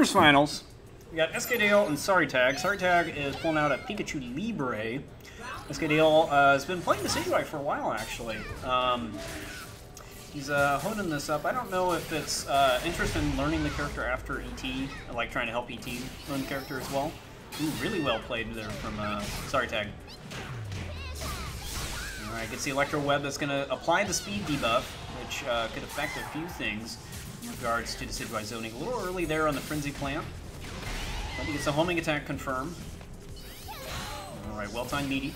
winners finals. We got SKDale and Sorry Tag. Sorry Tag is pulling out a Pikachu Libre. SKDale uh, has been playing the Decidueye for a while, actually. Um, he's uh, holding this up. I don't know if it's uh, interest in learning the character after ET, like trying to help ET learn the character as well. Ooh, really well played there from uh, Sorry Tag. Alright, gets the Electro Web that's going to apply the speed debuff, which uh, could affect a few things in regards to Decidueye zoning. A little early there on the Frenzy Plant. But he gets a homing attack confirmed. Alright, well-timed meaty.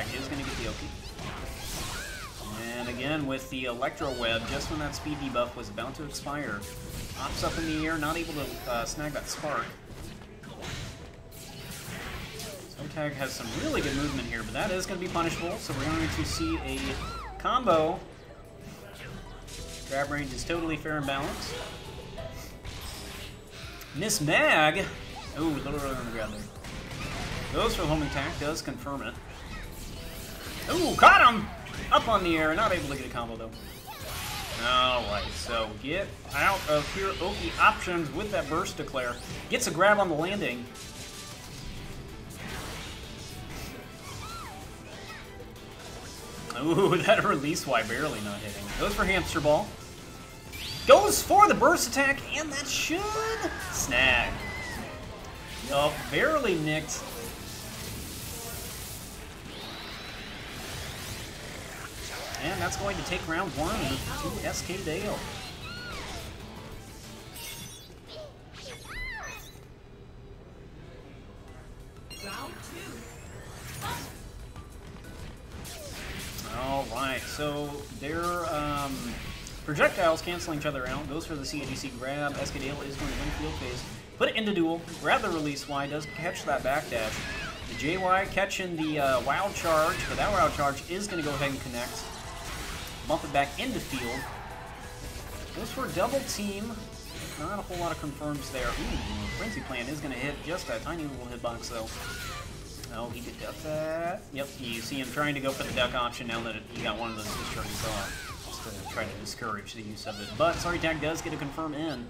attack is going to get the. And again, with the Electro Web, just when that speed debuff was about to expire, pops up in the air, not able to uh, snag that spark. Tag has some really good movement here, but that is going to be punishable, so we're going to see a combo. Grab range is totally fair and balanced. Miss Mag, ooh, a little on the grab there. Goes for the home attack, does confirm it. Ooh, caught him! Up on the air, not able to get a combo though. Alright, so get out of here. Oki options with that burst declare. Gets a grab on the landing. Ooh, that release Y barely not hitting. Goes for Hamster Ball. Goes for the burst attack, and that should snag. Oh, barely nicked. And that's going to take round one to SK Dale. Projectiles canceling each other out. Goes for the CADC grab. SKDale is going to win field phase. Put it into duel. Grab the release Y. Does catch that backdash. The JY catching the uh, wild charge, but that wild charge is going to go ahead and connect. Bump it back into field. Goes for a double team. Not a whole lot of confirms there. Ooh, Frenzy Plant is going to hit just a tiny little hitbox though. Oh, he did duck that. Yep, you see him trying to go for the duck option now that he got one of those discharges off. To try to discourage the use of it. But Sorry Tag does get a confirm in.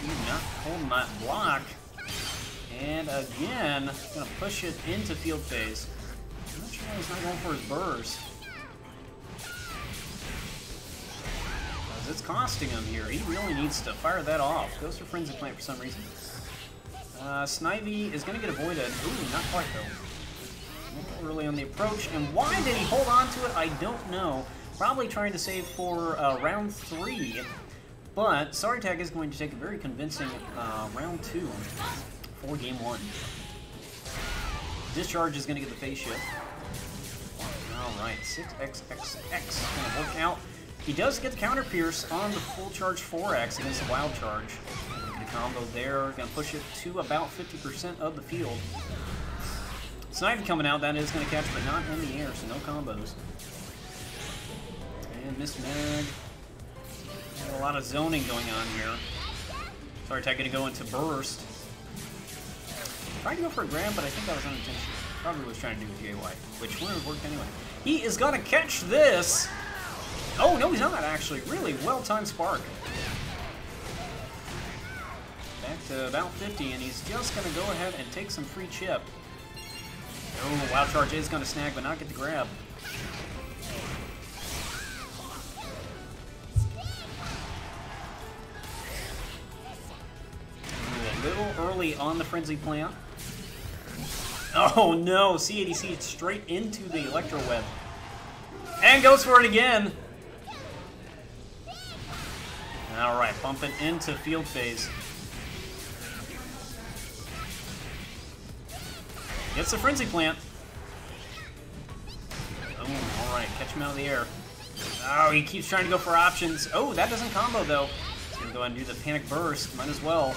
He's not holding that block. And again, gonna push it into field phase. I'm not sure why he's not going for his burst. Because it's costing him here. He really needs to fire that off. Goes for Frenzy Plant for some reason. Uh, Snivy is going to get avoided. Ooh, not quite though early on the approach. And why did he hold on to it? I don't know. Probably trying to save for uh, round three. But Sorry Tag is going to take a very convincing uh, round two for game one. Discharge is going to get the phase shift. Alright, 6XXX going to work out. He does get the counter pierce on the full charge 4X against the wild charge. The combo there, going to push it to about 50% of the field. Snipe coming out, that is going to catch, but not in the air, so no combos. And Miss Mag. A lot of zoning going on here. Sorry, Tag to go into Burst. Tried to go for a grab, but I think that was unintentional. Probably was trying to do a JY, which would have worked anyway. He is to catch this! Oh, no, he's not, actually. Really well-timed Spark. Back to about 50, and he's just to go ahead and take some free chip. Oh, Wild Charge is to snag, but not get the grab. Early on the Frenzy Plant. Oh no, CADC straight into the Electro Web. And goes for it again. Alright, bumping into field phase. Gets the Frenzy Plant. Oh, alright, catch him out of the air. Oh, he keeps trying to go for options. Oh, that doesn't combo, though. He's to go ahead and do the Panic Burst. Might as well.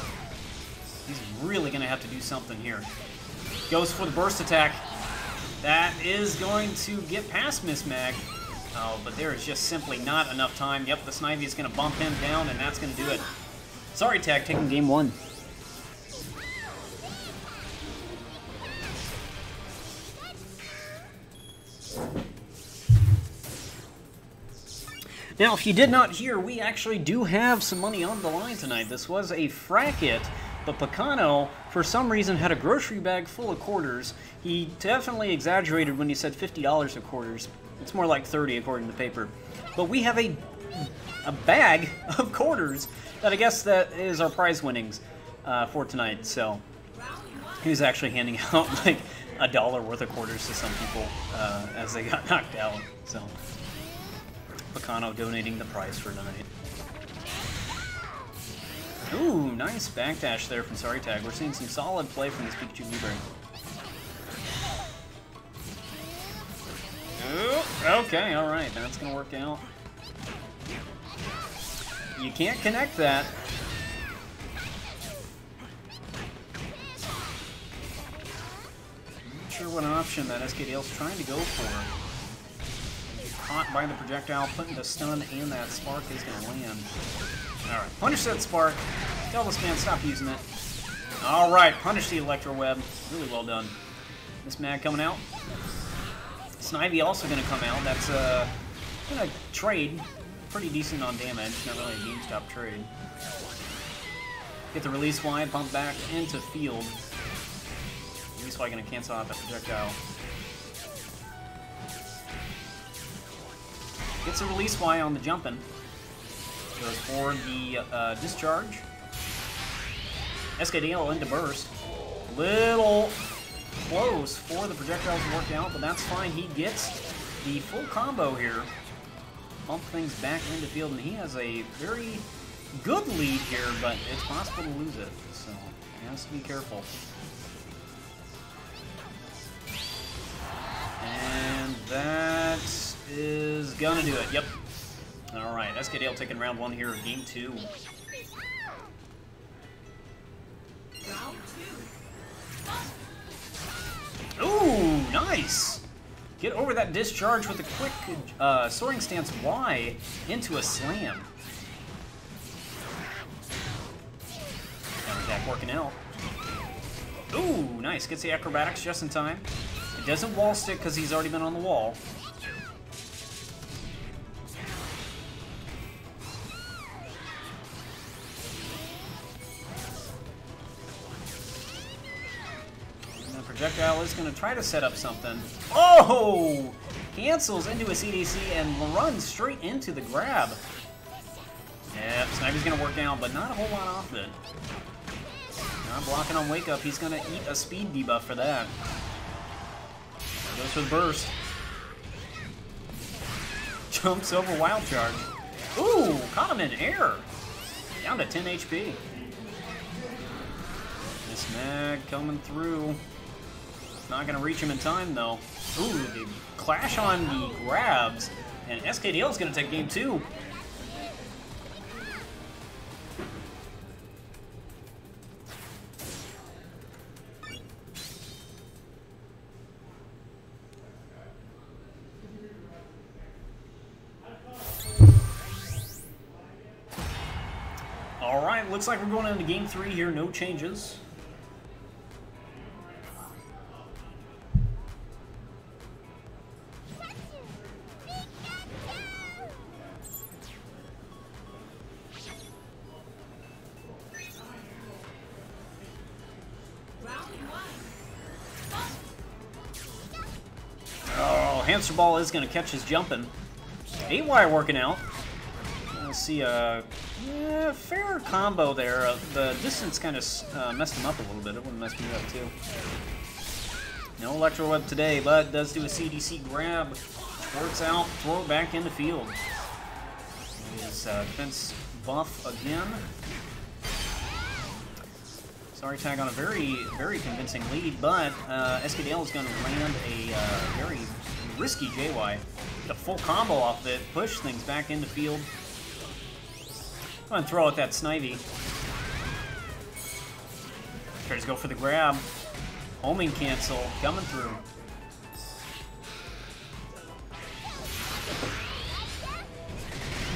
He's really going to have to do something here. Goes for the Burst attack. That is going to get past Miss Mag. Oh, but there is just simply not enough time. Yep, the Snivy is going to bump him down, and that's going to do it. Sorry, Tag, taking game one. Now, if you did not hear, we actually do have some money on the line tonight. This was a fracket, but Picano, for some reason, had a grocery bag full of quarters. He definitely exaggerated when he said $50 of quarters. It's more like 30 according to the paper. But we have a a bag of quarters that I guess that is our prize winnings uh, for tonight. So he was actually handing out like a dollar worth of quarters to some people uh, as they got knocked out. So Picano donating the prize for tonight. Ooh, nice backdash there from Sorry Tag. We're seeing some solid play from this Pikachu Blueberry. Ooh, okay, alright, that's gonna work out. You can't connect that. Not sure what option that SKDale's trying to go for. Caught by the projectile, putting the stun and that spark is to land. Alright, punish that spark. Tell this man stop using it. Alright, punish the electro web. Really well done. This mag coming out. Snivy also going to come out. That's uh, going to trade pretty decent on damage, not really a GameStop trade. Get the release wide, bump back into field. Release wide gonna cancel out that projectile. Gets a release Y on the jumping. Goes for the uh, discharge. SKDale into burst. Little close for the projectiles to work out, but that's fine. He gets the full combo here bump things back into field, and he has a very good lead here, but it's possible to lose it, so he has to be careful. And that is gonna do it, yep. Alright, SKDale taking round one here of game two. Ooh, nice! Get over that discharge with a quick uh, soaring stance Y into a slam. Counter attack working out. Ooh, nice. Gets the acrobatics just in time. It doesn't wall stick because he's already been on the wall. Is going to try to set up something. Oh! Cancels into a CDC and runs straight into the grab. Yep, Sniper's going to work out, but not a whole lot off it. Not blocking on Wake Up. He's going to eat a speed debuff for that. Goes for the burst. Jumps over Wild Charge. Ooh, caught him in air. Down to 10 HP. This mag coming through. Not going to reach him in time, though. Ooh, the clash on the grabs. And SKDale is going to take game two. All right, looks like we're going into game three here. No changes. Ball is going to catch his jumping. AY working out. Let's see a yeah, fair combo there. Uh, the distance kind of uh, messed him up a little bit. It would mess me up too. No Electro Web today, but does do a CDC grab. Works out, throw it back in the field. His uh, defense buff again. Sorry tag on a very, very convincing lead, but uh, is going to land a uh, very risky JY. The full combo off it, push things back into field. I'm gonna throw out that Snivy. Tries to go for the grab. Homing cancel, coming through.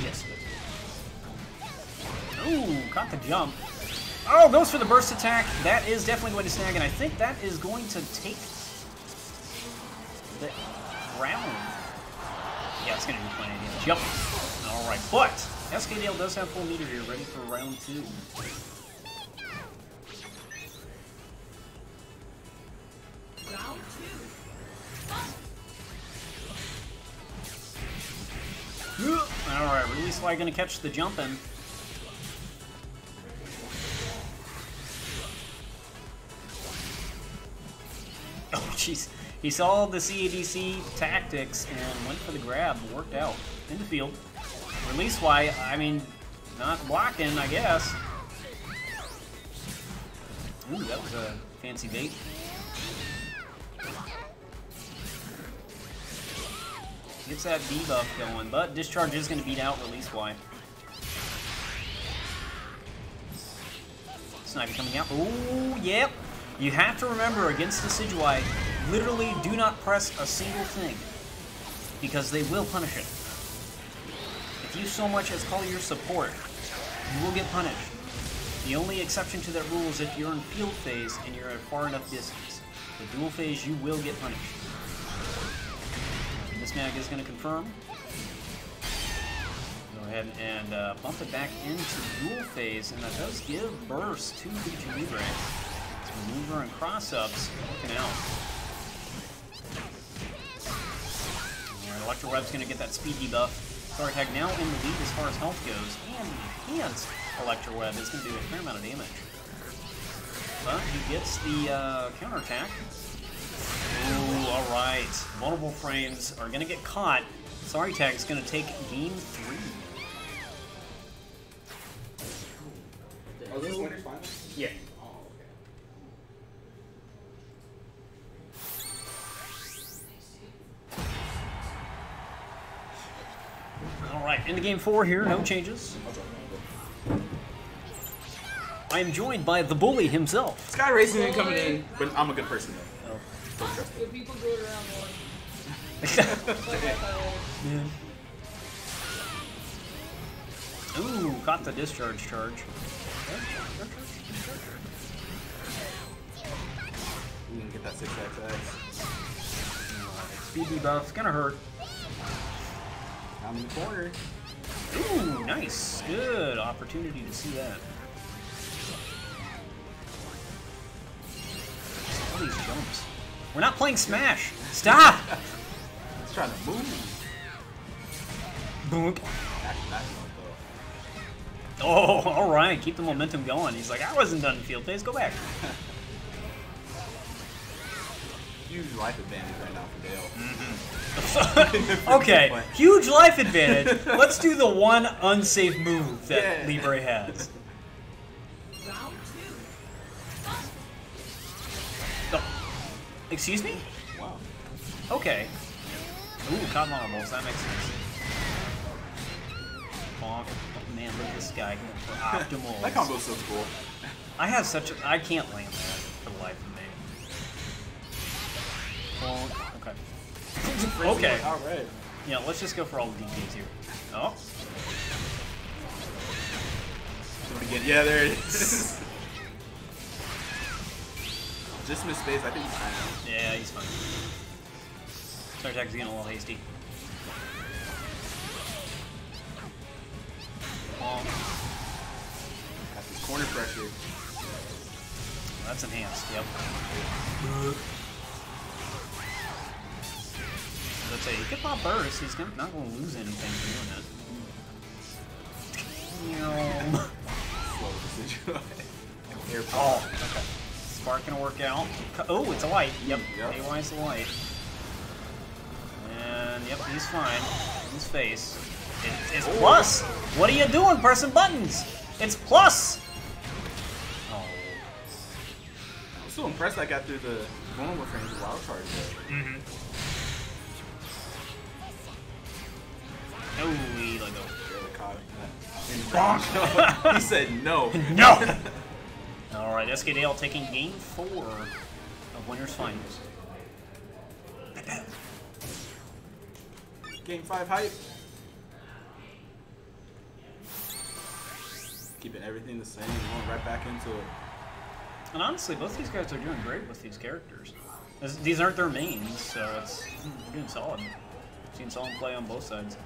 Yes. Ooh, caught the jump. Oh, goes for the burst attack. That is definitely going to snag, and I think that is going to take the round. Yeah, it's gonna be plenty damage. Yep. Alright, but SKDale does have full meter here, ready for round two. Alright, Release Fly gonna catch the jumping. Oh, jeez. He saw the CADC tactics and went for the grab. Worked out. In the field. Release Fly, I mean, not blocking, I guess. Ooh, that was a fancy bait. Gets that debuff going, but Discharge is going to beat out Release Fly. Sniper coming out. Ooh, yep. You have to remember against the Decidueye, literally do not press a single thing, because they will punish it. If you so much as call your support, you will get punished. The only exception to that rule is if you're in field phase and you're at far enough distance. The duel phase, you will get punished. This mag is going to confirm. Go ahead and uh, bump it back into duel phase, and that does give burst to Lucha Libre. Its maneuver and cross-ups working out. Alright, Electro Web's going to get that speed debuff. Tag now in the lead as far as health goes, and enhanced Electro Web is going to do a fair amount of damage. But he gets the uh, counterattack. Ooh, alright. Multiple frames are gonna get caught. Sorry Tag's gonna take game three. Are those winners finals? Yeah. Alright, into game four here, no changes. I'll drop it. I am joined by the bully himself. Sky Racing ain't coming in, but I'm a good person though. Don't trust The people do it around more. Ooh, caught the discharge charge. We can get that 6XX. Speed debuff, gonna hurt. I'm in the corner. Ooh, nice. Good opportunity to see that. All these jumps. We're not playing Smash. Stop! He's trying to move. Boom. That's that's not though. Oh, all right. Keep the momentum going. He's like, I wasn't done in field phase. Go back. Huge life advantage right now for Dale. Mm-hmm. okay, huge life advantage. Let's do the one unsafe move that Yeah. Libre has. Round two. Oh. Excuse me? Wow. Okay. Ooh, caught marbles. That makes sense. Oh, man, look at this guy going for optimal. That combo's so cool. I have such a... I can't land that Bonk. Okay. Okay. Alright. Yeah, let's just go for all the DKs here. Oh. Again. Yeah, there it is. Just missed space. I think he's fine. Yeah, he's fine. Star Attack is getting a little hasty. Bonk. Got this corner pressure. That's enhanced, yep. Say, he could pop burst, he's gonna, not gonna lose anything from doing it. Slow decision. Air oh, okay. Spark gonna work out. Oh, it's a light. Yep, Yep. AY's the light. And, yep, he's fine. In his face. It, it's plus! What are you doing, pressing buttons? It's plus! Oh. I'm so impressed I got through the vulnerable frames with wild charge. Mm-hmm. Him. Bonk. he said no. No! Alright, SK Dale taking game four of Winners Finals. Game 5 hype. Keeping everything the same, going right back into it. And honestly, both these guys are doing great with these characters. This- These aren't their mains, so it's hmm, they're doing solid. Seen solid play on both sides.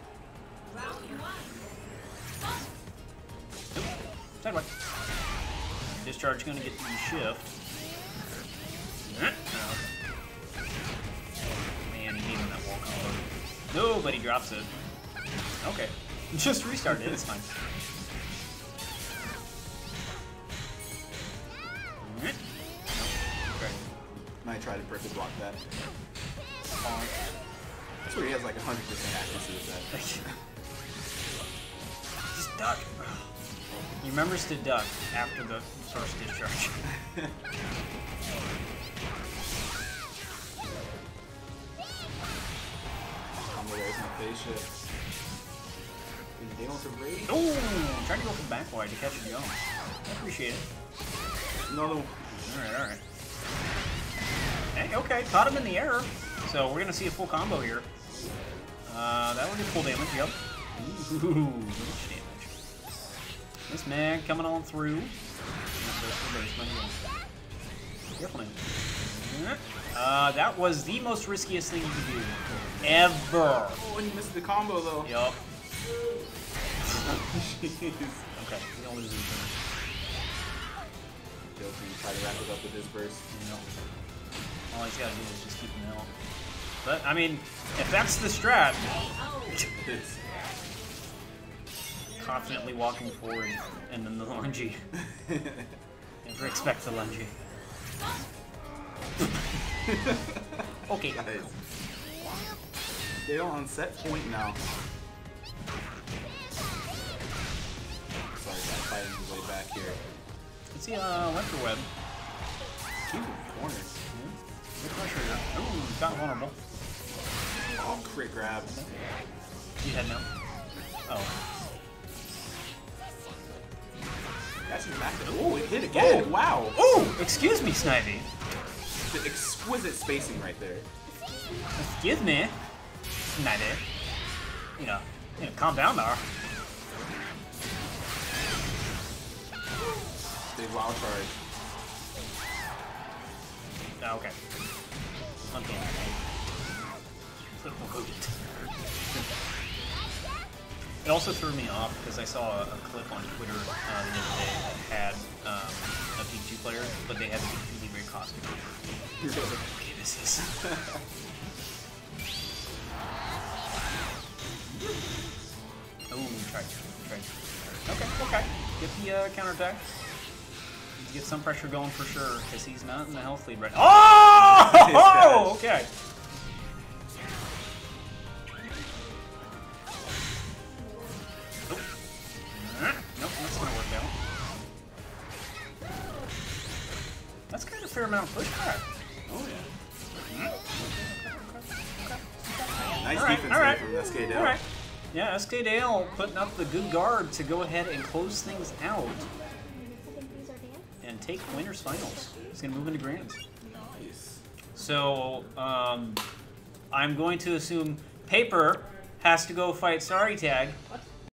Sideway. Discharge gonna get the shift. Man, he gave him that wall combo. Nobody drops it. Okay. Just restart it, it's fine. Okay. Might try to perfect block that. That's where he has like 100% accuracy with that. Just duck. He remembers to duck after the first discharge. Combo there's my phase shift. Is they want to raid? Oh, trying to go from back wide to catch it going. I appreciate it. Another Alright, alright. Hey, okay, caught him in the air. So we're gonna see a full combo here. Uh, that will get full damage, yep. Ooh. This man coming on through. Careful now. Uh, that was the most riskiest thing you could do. Ever. Oh, and he missed the combo though. Yup. Okay, we don't lose these things. Joking, try to wrap it up with his burst. You know, all he's got to do is just keep him out. But I mean, if that's the strat, It's confidently walking forward and then the lungy. Never expect the lungy. Okay. guys. They on set point now. Sorry, guys, fighting his way back here. Let's see, uh, Electro Web. Two corners. Good pressure here. Ooh, got vulnerable. Oh, crit grab. You head now. Oh. That's his back. Oh, it hit again. Oh. Wow. Oh! Excuse me, Snivy. The exquisite spacing right there. Excuse me. Snivy. You know, you know, calm down there. Big wild charge. Oh, okay. Okay. It also threw me off because I saw a, a clip on Twitter uh, the other day that had um, a Pikachu player, but they had the Pikachu Libre costume. Okay, this is. Oh, try, try. Okay, okay. Get the uh, counterattack. Get some pressure going for sure, because he's not in the health lead right now. Oh! okay. Fair amount of pushback. Oh yeah. Nice Alright, defense alright. from SK Dale. Alright. Yeah, SK Dale putting up the good guard to go ahead and close things out and take winners finals. He's gonna move into grands. Nice. So um, I'm going to assume Paper has to go fight Sorry Tag. What's